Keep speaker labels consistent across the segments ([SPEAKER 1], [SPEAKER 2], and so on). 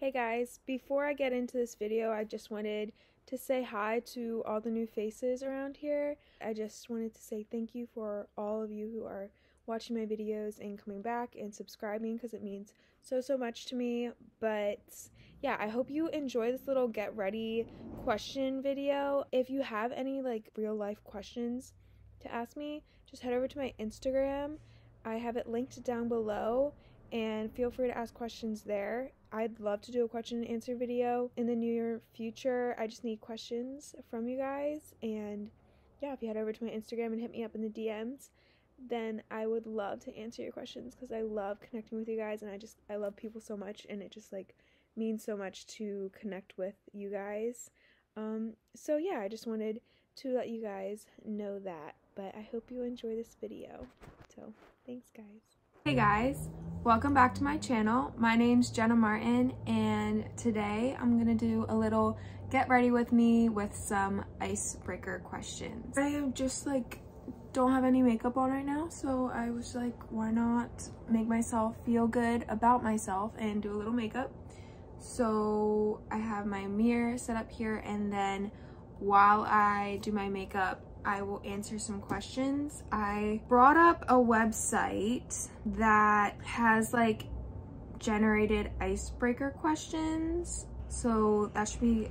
[SPEAKER 1] Hey guys, before I get into this video, I just wanted to say hi to all the new faces around here. I just wanted to say thank you for all of you who are watching my videos and coming back and subscribing because it means so so much to me. But yeah, I hope you enjoy this little get ready question video. If you have any like real life questions to ask me, just head over to my Instagram. I have it linked down below and feel free to ask questions there. I'd love to do a question and answer video in the near future. I just need questions from you guys. And yeah, if you head over to my Instagram and hit me up in the DMs, then I would love to answer your questions because I love connecting with you guys and I just, I love people so much and it just like means so much to connect with you guys. Um, so yeah, I just wanted to let you guys know that. But I hope you enjoy this video. So thanks guys.
[SPEAKER 2] Hey guys, welcome back to my channel. My name's Jenna Martin and today I'm gonna do a little get ready with me with some icebreaker questions. I just like don't have any makeup on right now so I was like why not make myself feel good about myself and do a little makeup. So I have my mirror set up here and then while I do my makeup I will answer some questions. I brought up a website that has like generated icebreaker questions. So that should be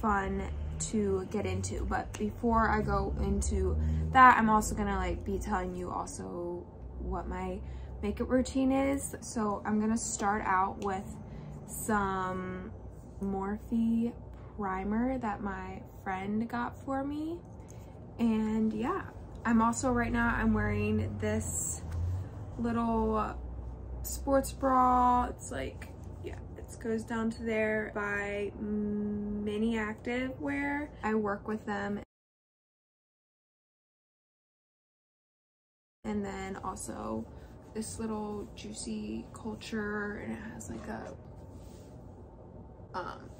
[SPEAKER 2] fun to get into. But before I go into that, I'm also gonna like be telling you also what my makeup routine is. So I'm gonna start out with some Morphe primer that my friend got for me and yeah i'm also right now i'm wearing this little sports bra. It's like yeah it goes down to there by mini active wear. I work with them. And then also this little Juicy Couture and it has like a um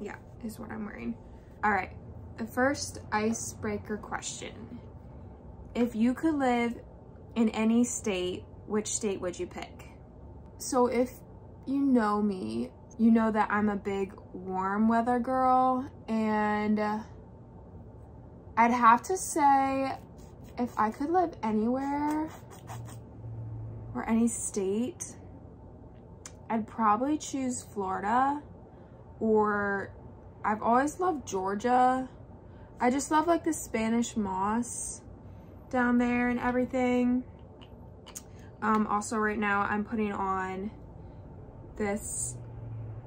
[SPEAKER 2] yeah is what i'm wearing. All right the first icebreaker question. If you could live in any state, which state would you pick? So if you know me, you know that I'm a big warm weather girl and uh, I'd have to say if I could live anywhere or any state, I'd probably choose Florida or I've always loved Georgia I just love like the Spanish moss down there and everything. Um, also right now I'm putting on this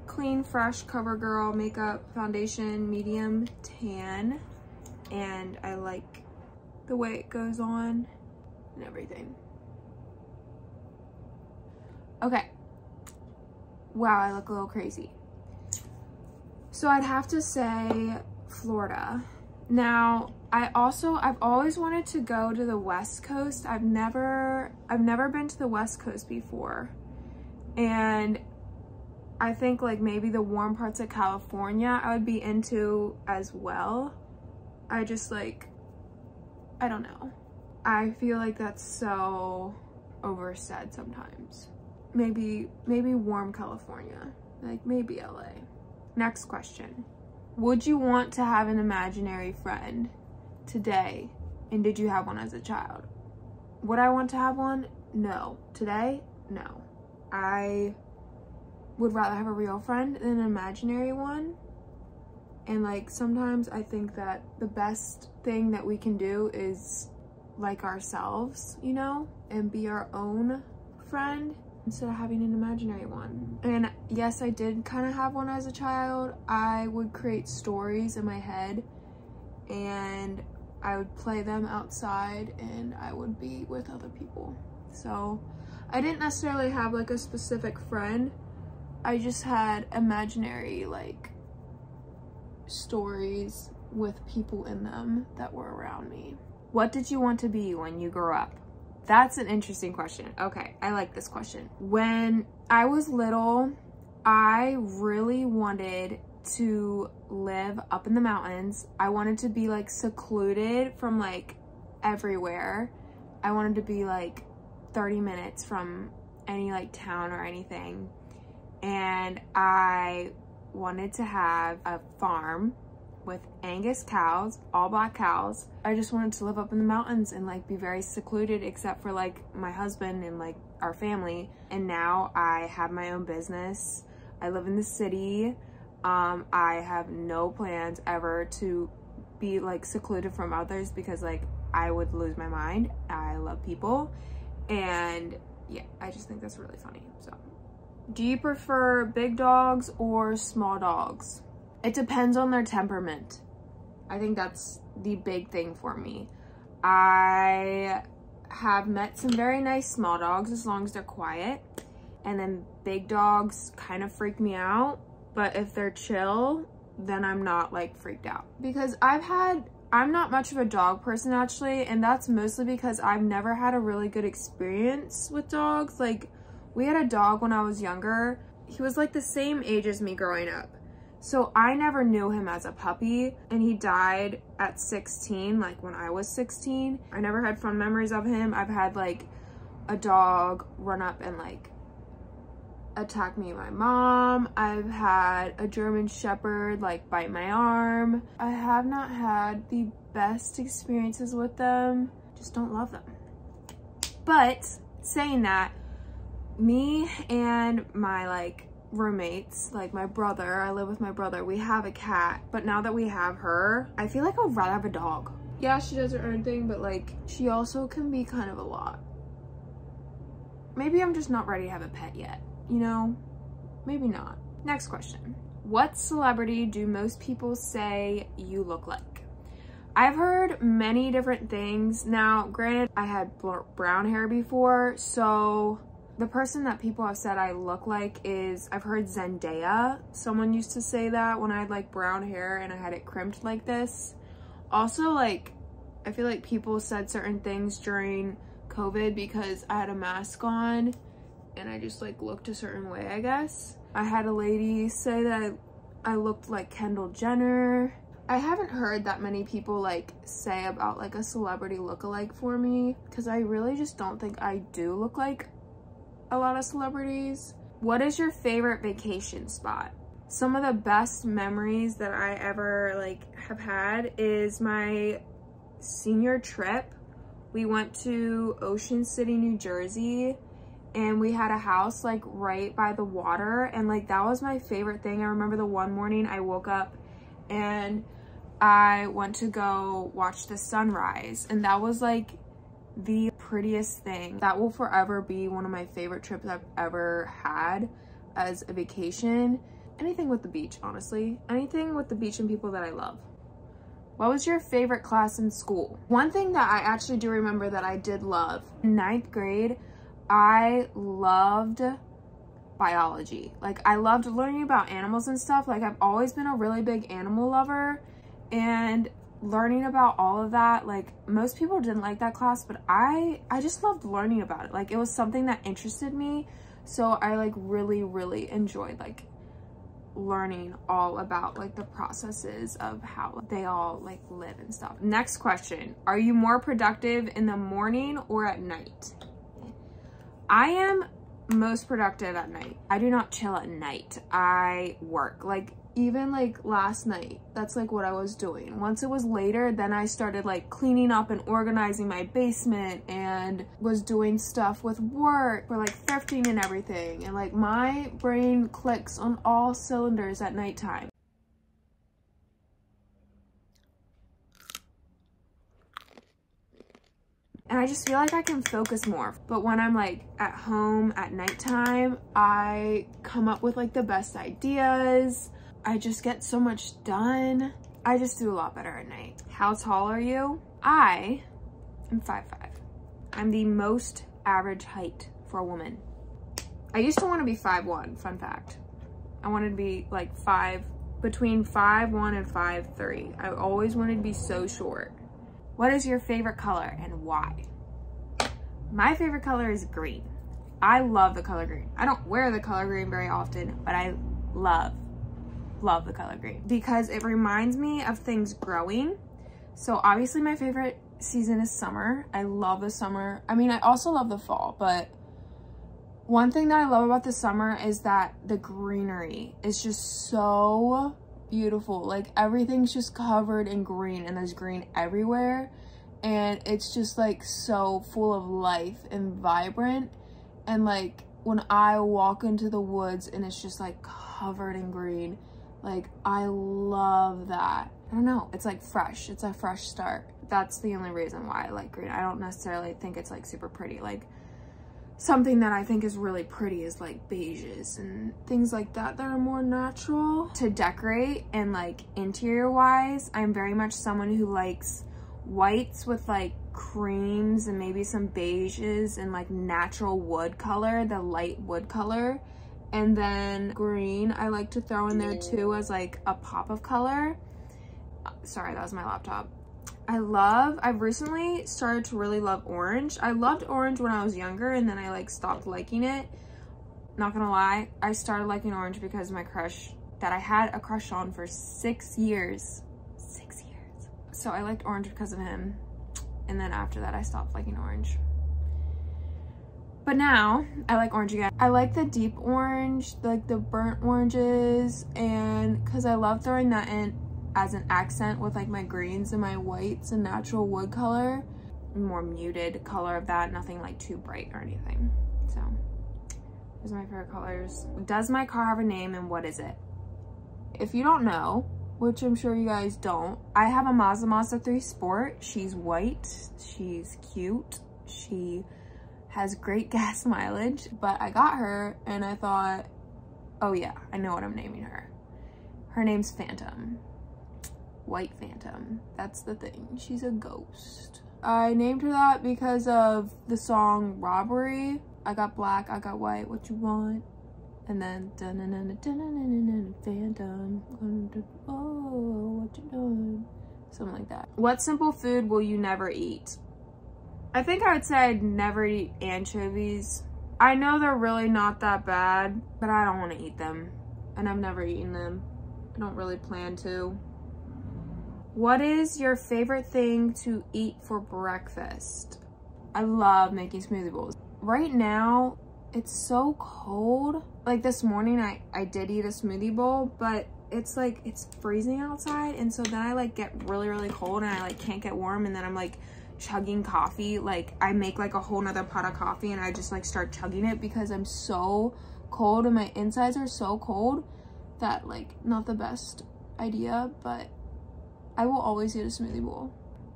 [SPEAKER 2] Clean Fresh CoverGirl Makeup Foundation Medium Tan. And I like the way it goes on and everything. Okay. Wow, I look a little crazy. So I'd have to say Florida. Now, I also, I've always wanted to go to the West Coast. I've never, I've never been to the West Coast before. And I think like maybe the warm parts of California I would be into as well. I just like, I don't know. I feel like that's so oversaid sometimes. Maybe, maybe warm California, like maybe LA. Next question. Would you want to have an imaginary friend today? And did you have one as a child? Would I want to have one? No. Today? No. I would rather have a real friend than an imaginary one. And like sometimes I think that the best thing that we can do is like ourselves, you know, and be our own friend instead of having an imaginary one. And yes, I did kind of have one as a child. I would create stories in my head and I would play them outside and I would be with other people. So I didn't necessarily have like a specific friend. I just had imaginary like stories with people in them that were around me. What did you want to be when you grew up? That's an interesting question. Okay, I like this question. When I was little, I really wanted to live up in the mountains. I wanted to be like secluded from like everywhere. I wanted to be like 30 minutes from any like town or anything. and I wanted to have a farm with Angus cows, all black cows. I just wanted to live up in the mountains and like be very secluded except for like my husband and like our family. And now I have my own business. I live in the city. Um, I have no plans ever to be like secluded from others because like I would lose my mind. I love people and yeah, I just think that's really funny. So, do you prefer big dogs or small dogs? It depends on their temperament. I think that's the big thing for me. I have met some very nice small dogs as long as they're quiet. And then big dogs kind of freak me out. But if they're chill, then I'm not like freaked out. Because I've had, I'm not much of a dog person actually. And that's mostly because I've never had a really good experience with dogs. Like we had a dog when I was younger. He was like the same age as me growing up. So I never knew him as a puppy and he died at 16, like when I was 16. I never had fun memories of him. I've had like a dog run up and like attack me my mom. I've had a German Shepherd like bite my arm. I have not had the best experiences with them. Just don't love them. But saying that, me and my like roommates, like my brother, I live with my brother, we have a cat, but now that we have her, I feel like I'd rather have a dog. Yeah, she does her own thing, but like, she also can be kind of a lot. Maybe I'm just not ready to have a pet yet, you know? Maybe not. Next question. What celebrity do most people say you look like? I've heard many different things. Now, granted, I had brown hair before, so the person that people have said I look like is, I've heard Zendaya. Someone used to say that when I had like brown hair and I had it crimped like this. Also like, I feel like people said certain things during COVID because I had a mask on and I just like looked a certain way, I guess. I had a lady say that I, looked like Kendall Jenner. I haven't heard that many people like say about like a celebrity look-alike for me because I really just don't think I do look like a lot of celebrities. What is your favorite vacation spot? Some of the best memories that I ever like have had is my senior trip. We went to Ocean City, New Jersey and we had a house like right by the water and like that was my favorite thing. I remember the one morning I woke up and I went to go watch the sunrise and that was like the prettiest thing. That will forever be one of my favorite trips I've ever had as a vacation. Anything with the beach, honestly. Anything with the beach and people that I love. What was your favorite class in school? One thing that I actually do remember that I did love, ninth grade, I loved biology. Like I loved learning about animals and stuff. Like I've always been a really big animal lover and learning about all of that like most people didn't like that class but i i just loved learning about it. Like it was something that interested me. So i like really really enjoyed like learning all about like the processes of how they all like live and stuff. Next question. Are you more productive in the morning or at night? I am most productive at night. I do not chill at night. I work. Like even like last night that's like what i was doing once it was later then i started like cleaning up and organizing my basement and was doing stuff with work for like thrifting and everything and like my brain clicks on all cylinders at nighttime and I just feel like I can focus more. But when I'm like at home at nighttime, I come up with like the best ideas. I just get so much done. I just do a lot better at night. How tall are you? I am 5'5". I'm the most average height for a woman. I used to want to be 5'1", fun fact. I wanted to be like 5, between 5'1 and 5'3". I always wanted to be so short. What is your favorite color and why? My favorite color is green. I love the color green. I don't wear the color green very often, but I love love the color green because it reminds me of things growing. So obviously my favorite season is summer. I love the summer. I mean, I also love the fall, but One thing that I love about the summer is that the greenery is just so beautiful. Like everything's just covered in green and there's green everywhere. And it's just like so full of life and vibrant. And like when I walk into the woods and it's just like covered in green, like I love that. I don't know, it's like fresh. It's a fresh start. That's the only reason why I like green. I don't necessarily think it's like super pretty. Like something that I think is really pretty is like beiges and things like that that are more natural to decorate and like interior wise. I'm very much someone who likes whites with like creams and maybe some beiges and like natural wood color, the light wood color. And then green I like to throw in there too as like a pop of color. Sorry, that was my laptop. I love, I've recently started to really love orange. I loved orange when I was younger and then I like stopped liking it. Not gonna lie, I started liking orange because my crush that I had a crush on for six years. Six years. So I liked orange because of him. And then after that, I stopped liking orange. But now I like orange again. I like the deep orange, like the burnt oranges, and because I love throwing that in as an accent with like my greens and my whites and natural wood color. More muted color of that, nothing like too bright or anything. So those are my favorite colors. Does my car have a name and what is it? If you don't know, which I'm sure you guys don't, I have a Mazda Mazda 3 Sport. She's white, she's cute, she has great gas mileage, but I got her and I thought, oh yeah, I know what I'm naming her. Her name's Phantom. White Phantom. That's the thing. She's a ghost. I named her that because of the song Robbery. I got black, I got white, what you want? And then dun dun dun dun dun dun Phantom. Oh, what you doing? Something like that. What simple food will you never eat? I think I would say I'd never eat anchovies. I know they're really not that bad, but I don't want to eat them. And I've never eaten them. I don't really plan to. What is your favorite thing to eat for breakfast? I love making smoothie bowls. Right now, it's so cold. Like this morning, I, I did eat a smoothie bowl, but it's like, it's freezing outside. And so then I like get really, really cold and I like can't get warm. And then I'm like chugging coffee. Like I make like a whole nother pot of coffee and I just like start chugging it because I'm so cold and my insides are so cold that like not the best idea, but I will always eat a smoothie bowl.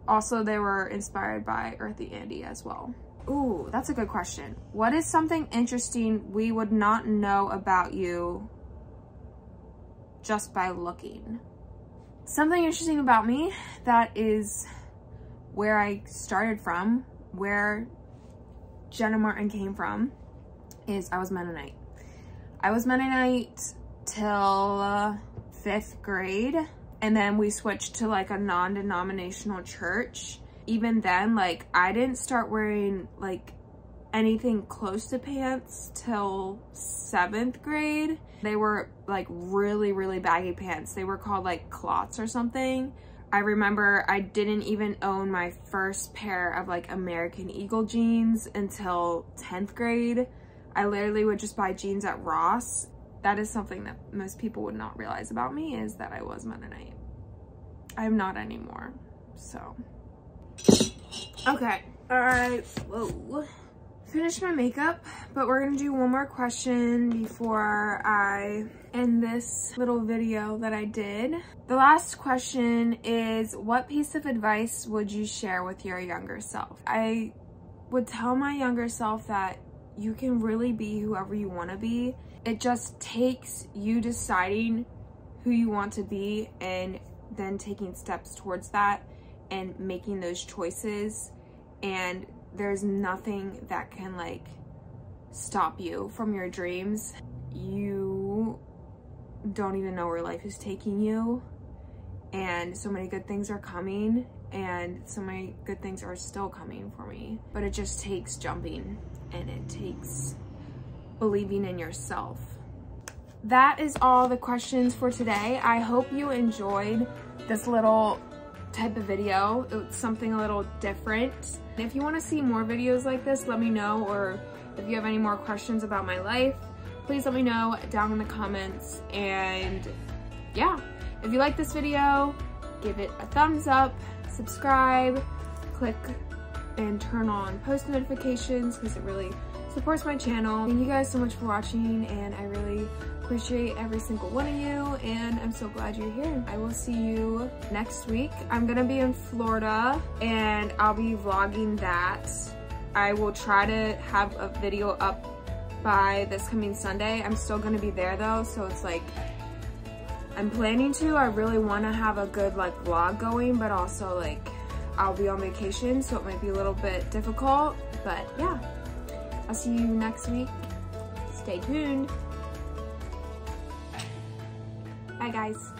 [SPEAKER 2] Also, they were inspired by Earthy Andy as well. Ooh, that's a good question. What is something interesting we would not know about you just by looking? Something interesting about me that is where I started from, where Jenna Martin came from, is I was Mennonite. I was Mennonite till uh, fifth grade and then we switched to like a non-denominational church. Even then like i didn't start wearing like anything close to pants till seventh grade. They were like really really baggy pants. They were called like culottes or something i remember i didn't even own my first pair of like american eagle jeans until 10th grade i literally would just buy jeans at ross that is something that most people would not realize about me is that I was Mennonite. I'm not anymore, so. Okay, all right, whoa. Finished my makeup, but we're gonna do one more question before I end this little video that I did. The last question is, what piece of advice would you share with your younger self? I would tell my younger self that you can really be whoever you wanna be it just takes you deciding who you want to be and then taking steps towards that and making those choices and there's nothing that can like stop you from your dreams you don't even know where life is taking you and so many good things are coming and so many good things are still coming for me but it just takes jumping and it takes believing in yourself. That is all the questions for today. I hope you enjoyed this little type of video. It's something a little different. If you want to see more videos like this, let me know or If you have any more questions about my life, please let me know down in the comments. And yeah, if you like this video, give it a thumbs up, subscribe, click and turn on post notifications because it really supports my channel. Thank you guys so much for watching and I really appreciate every single one of you and I'm so glad you're here. I will see you next week. I'm gonna be in Florida and I'll be vlogging that. I will try to have a video up by this coming Sunday. I'm still gonna be there though, so it's like, I'm planning to. I really wanna have a good like vlog going, but also like, I'll be on vacation, so it might be a little bit difficult, but yeah. I'll see you next week. Stay tuned. Bye guys.